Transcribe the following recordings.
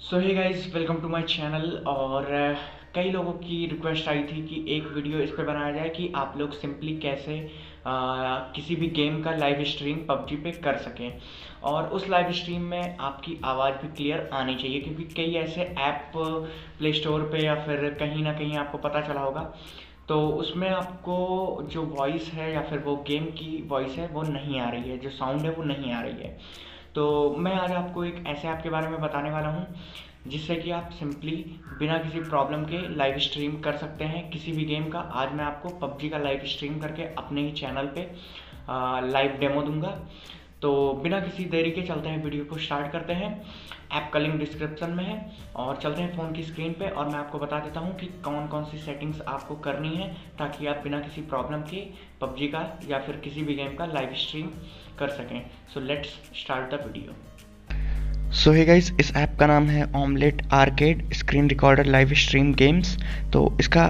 So hey guys welcome to my channel और uh, कई लोगों की रिक्वेस्ट आई थी कि एक वीडियो इस पर बनाया जाए कि आप लोग सिंपली कैसे आ, uh, किसी भी गेम का लाइव स्ट्रीम पबजी पे कर सकें। और उस लाइव स्ट्रीम में आपकी आवाज़ भी क्लियर आनी चाहिए क्योंकि कई ऐसे ऐप प्ले स्टोर पे या फिर कहीं ना कहीं आपको पता चला होगा। तो उसमें आपको जो वॉइस है या फिर वो गेम की वॉइस है वो नहीं आ रही है जो साउंड है वो नहीं आ रही है। तो मैं आज आपको एक ऐसे ऐप के बारे में बताने वाला हूँ, जिससे कि आप सिंपली बिना किसी प्रॉब्लम के लाइव स्ट्रीम कर सकते हैं किसी भी गेम का। आज मैं आपको पबजी का लाइव स्ट्रीम करके अपने ही चैनल पे लाइव डेमो दूँगा। तो बिना किसी देरी के चलते हैं, वीडियो को स्टार्ट करते हैं। ऐप का लिंक डिस्क्रिप्शन में है और चलते हैं फ़ोन की स्क्रीन पे और मैं आपको बता देता हूँ कि कौन कौन सी सेटिंग्स आपको करनी है ताकि आप बिना किसी प्रॉब्लम के पबजी का या फिर किसी भी गेम का लाइव स्ट्रीम कर सकें। So let's start the video so है गाइस इस ऐप का नाम है omelette arcade screen recorder live stream games तो इसका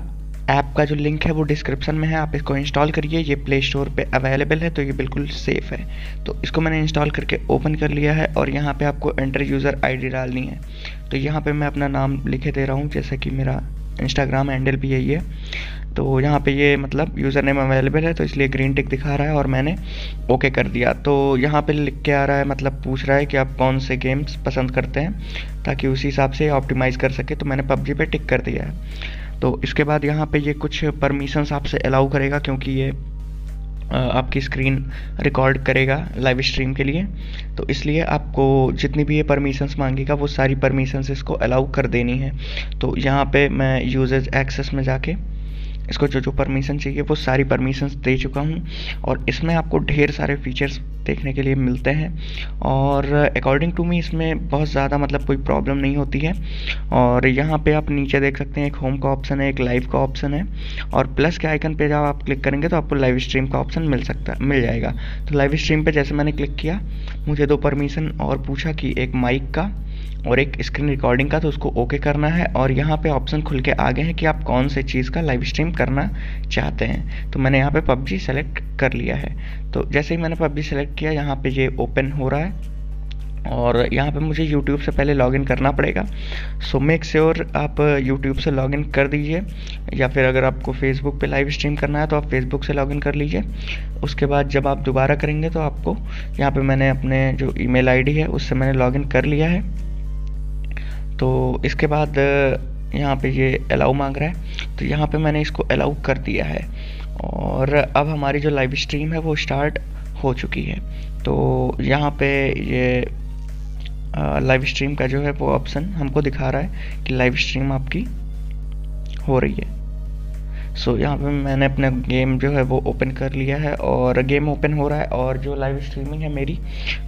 ऐप का जो लिंक है वो डिस्क्रिप्शन में है, आप इसको इंस्टॉल करिए, ये प्ले स्टोर पे अवेलेबल है तो ये बिल्कुल सेफ़ है। तो इसको मैंने इंस्टॉल करके ओपन कर लिया है और यहाँ पे आपको एंटर यूज़र आईडी डालनी है। तो यहाँ पे मैं अपना नाम लिखे दे रहा हूँ, जैसे कि मेरा इंस्टाग्राम हैंडल भी यही है। तो यहाँ पे ये मतलब यूज़र नेम अवेलेबल है तो इसलिए ग्रीन टिक दिखा रहा है और मैंने ओके कर दिया। तो यहाँ पे लिख के आ रहा है मतलब पूछ रहा है कि आप कौन से गेम्स पसंद करते हैं, ताकि उसी हिसाब से ऑप्टिमाइज़ कर सके। तो मैंने पबजी पे टिक कर दिया है। तो इसके बाद यहाँ पे ये कुछ परमिशंस आपसे अलाउ करेगा क्योंकि ये आपकी स्क्रीन रिकॉर्ड करेगा लाइव स्ट्रीम के लिए। तो इसलिए आपको जितनी भी ये परमिशंस मांगेगा, वो सारी परमिशंस इसको अलाउ कर देनी है। तो यहाँ पे मैं यूजेज एक्सेस में जाके इसको जो जो परमिशन चाहिए, वो सारी परमिशंस दे चुका हूँ। और इसमें आपको ढेर सारे फीचर्स देखने के लिए मिलते हैं। और अकॉर्डिंग टू मी इसमें बहुत ज़्यादा मतलब कोई प्रॉब्लम नहीं होती है। और यहाँ पे आप नीचे देख सकते हैं, एक होम का ऑप्शन है, एक लाइव का ऑप्शन है। और प्लस के आइकन पे जब आप क्लिक करेंगे तो आपको लाइव स्ट्रीम का ऑप्शन मिल सकता, मिल जाएगा। तो लाइव स्ट्रीम पर जैसे मैंने क्लिक किया, मुझे दो परमिशन और पूछा कि एक माइक का और एक स्क्रीन रिकॉर्डिंग का तो उसको ओके करना है। और यहाँ पे ऑप्शन खुल के आ गए हैं कि आप कौन से चीज़ का लाइव स्ट्रीम करना चाहते हैं। तो मैंने यहाँ पे पबजी सेलेक्ट कर लिया है। तो जैसे ही मैंने पबजी सेलेक्ट किया, यहाँ पे ये ओपन हो रहा है। और यहाँ पे मुझे YouTube से पहले लॉगिन करना पड़ेगा। सो मेक श्योर आप YouTube से लॉगिन कर दीजिए। या फिर अगर आपको Facebook पे लाइव स्ट्रीम करना है तो आप Facebook से लॉगिन कर लीजिए। उसके बाद जब आप दोबारा करेंगे तो आपको यहाँ पे मैंने अपने जो ईमेल आईडी है, उससे मैंने लॉगिन कर लिया है। तो इसके बाद यहाँ पे ये अलाउ मांग रहा है। तो यहाँ पे मैंने इसको अलाउ कर दिया है। और अब हमारी जो लाइव स्ट्रीम है वो स्टार्ट हो चुकी है। तो यहाँ पे ये लाइव स्ट्रीम का जो है वो ऑप्शन हमको दिखा रहा है कि लाइव स्ट्रीम आपकी हो रही है। सो so, यहाँ पे मैंने अपना गेम जो है वो ओपन कर लिया है और गेम ओपन हो रहा है और जो लाइव स्ट्रीमिंग है मेरी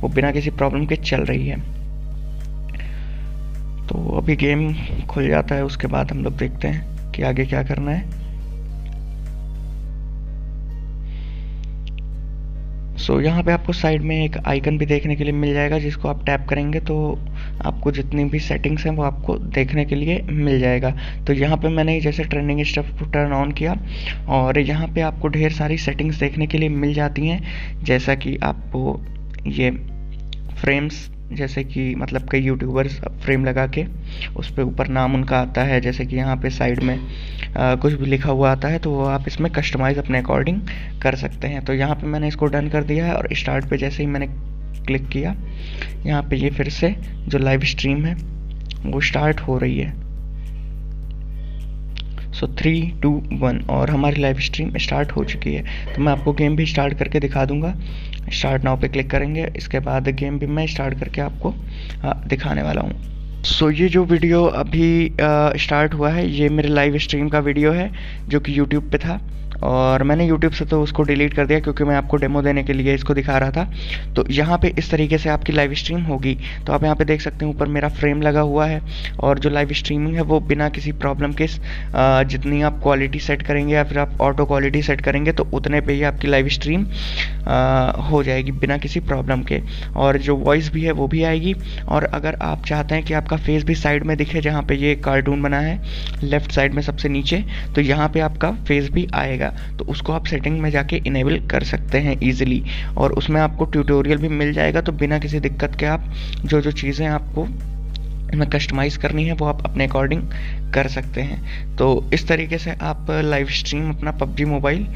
वो बिना किसी प्रॉब्लम के चल रही है। तो अभी गेम खुल जाता है उसके बाद हम लोग देखते हैं कि आगे क्या करना है। सो so, यहाँ पे आपको साइड में एक आइकन भी देखने के लिए मिल जाएगा जिसको आप टैप करेंगे तो आपको जितनी भी सेटिंग्स हैं वो आपको देखने के लिए मिल जाएगा। तो यहाँ पे मैंने जैसे ट्रेंडिंग स्टफ़ टर्न ऑन किया और यहाँ पे आपको ढेर सारी सेटिंग्स देखने के लिए मिल जाती हैं जैसा कि आपको ये फ्रेम्स जैसे कि मतलब कई यूट्यूबर्स फ्रेम लगा के उस पर ऊपर नाम उनका आता है जैसे कि यहाँ पे साइड में आ, कुछ भी लिखा हुआ आता है तो वो आप इसमें कस्टमाइज़ अपने अकॉर्डिंग कर सकते हैं। तो यहाँ पे मैंने इसको डन कर दिया है और स्टार्ट पे जैसे ही मैंने क्लिक किया यहाँ पे ये फिर से जो लाइव स्ट्रीम है वो स्टार्ट हो रही है। सो थ्री टू वन और हमारी लाइव स्ट्रीम स्टार्ट हो चुकी है। तो मैं आपको गेम भी स्टार्ट करके दिखा दूँगा। स्टार्ट नाउ पे क्लिक करेंगे। इसके बाद गेम भी मैं स्टार्ट करके आपको दिखाने वाला हूँ। सो so, ये जो वीडियो अभी स्टार्ट हुआ है ये मेरे लाइव स्ट्रीम का वीडियो है जो कि यूट्यूब पे था। और मैंने यूट्यूब से तो उसको डिलीट कर दिया क्योंकि मैं आपको डेमो देने के लिए इसको दिखा रहा था। तो यहाँ पे इस तरीके से आपकी लाइव स्ट्रीम होगी। तो आप यहाँ पे देख सकते हैं, ऊपर मेरा फ्रेम लगा हुआ है और जो लाइव स्ट्रीमिंग है वो बिना किसी प्रॉब्लम के जितनी आप क्वालिटी सेट करेंगे या फिर आप ऑटो क्वालिटी सेट करेंगे तो उतने पे ही आपकी लाइव स्ट्रीम हो जाएगी बिना किसी प्रॉब्लम के। और जो वॉइस भी है वो भी आएगी। और अगर आप चाहते हैं कि आपका फेस भी साइड में दिखे, जहाँ पे ये कार्टून बना है लेफ़्ट साइड में सबसे नीचे तो यहाँ पे आपका फेस भी आएगा। तो उसको आप सेटिंग में जाके इनेबल कर सकते हैं ईजिली और उसमें आपको ट्यूटोरियल भी मिल जाएगा तो बिना किसी दिक्कत के आप जो जो चीज़ें आपको में कस्टमाइज़ करनी है, वो आप अपने अकॉर्डिंग कर सकते हैं। तो इस तरीके से आप लाइव स्ट्रीम अपना पबजी मोबाइल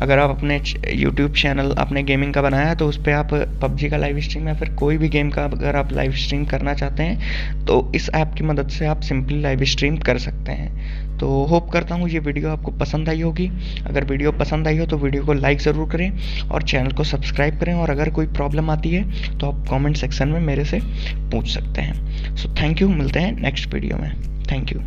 अगर आप अपने यूट्यूब चैनल अपने गेमिंग का बनाया है तो उस पर आप पबजी का लाइव स्ट्रीम या फिर कोई भी गेम का अगर आप लाइव स्ट्रीम करना चाहते हैं तो इस ऐप की मदद से आप सिंपली लाइव स्ट्रीम कर सकते हैं। तो होप करता हूँ ये वीडियो आपको पसंद आई होगी। अगर वीडियो पसंद आई हो तो वीडियो को लाइक ज़रूर करें और चैनल को सब्सक्राइब करें और अगर कोई प्रॉब्लम आती है तो आप कमेंट सेक्शन में मेरे से पूछ सकते हैं। सो थैंक यू मिलते हैं नेक्स्ट वीडियो में। Thank you